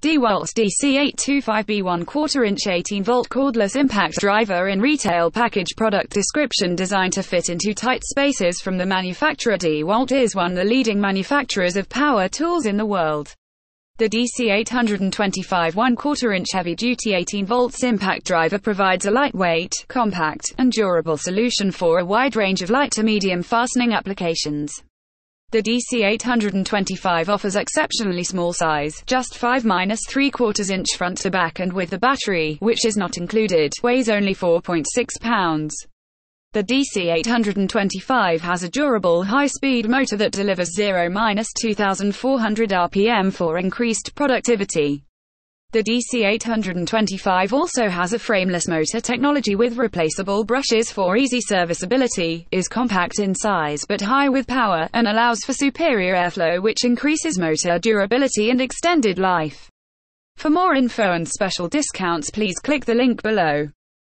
DeWalt DC825B1 quarter inch 18 volt cordless impact driver in retail package product description designed to fit into tight spaces from the manufacturer DeWalt is one of the leading manufacturers of power tools in the world. The DC825 1 quarter inch heavy duty 18 volts impact driver provides a lightweight, compact, and durable solution for a wide range of light to medium fastening applications. The DC825 offers exceptionally small size, just 5-3 quarters inch front to back and with the battery, which is not included, weighs only 4.6 pounds. The DC825 has a durable high-speed motor that delivers 0-2400 RPM for increased productivity. The DC825 also has a frameless motor technology with replaceable brushes for easy serviceability, is compact in size but high with power, and allows for superior airflow which increases motor durability and extended life. For more info and special discounts please click the link below.